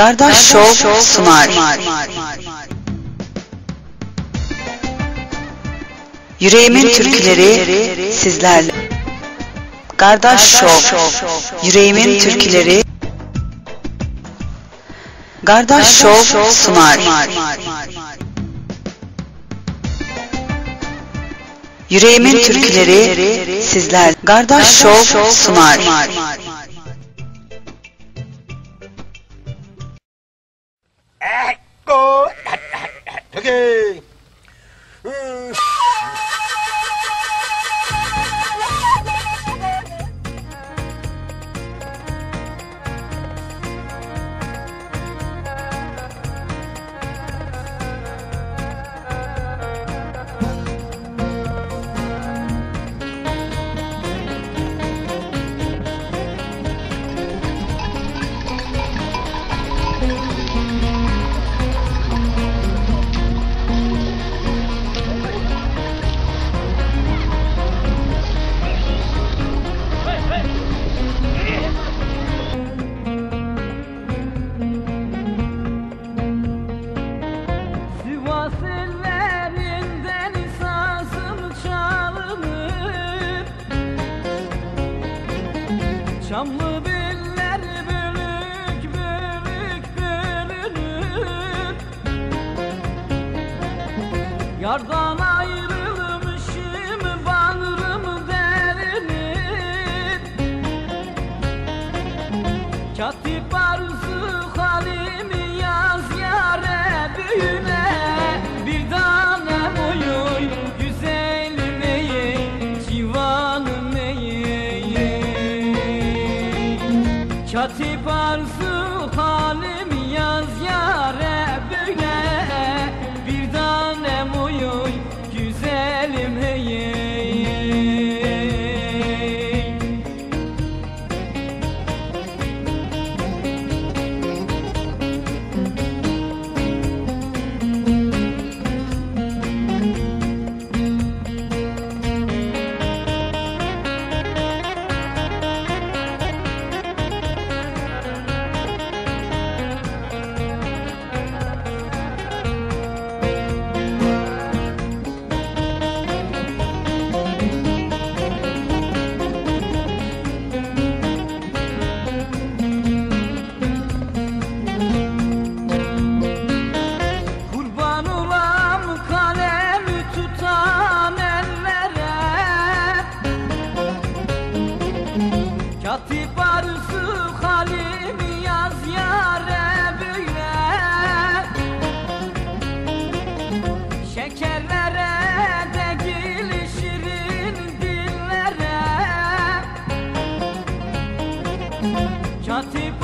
Gardaş Show sunar. Yüreğimin türküleri sizlerle. Gardaş Show. Yüreğimin türküleri. Gardaş Show sunar. Yüreğimin türküleri sizler. Gardaş Show sunar. Çamlı biller bölük bölük bölünür. Yardan Katip arzu halim yaz yare. Katip arzu halimi yaz yare büye Şekerlere de gelişirin dillere. Katip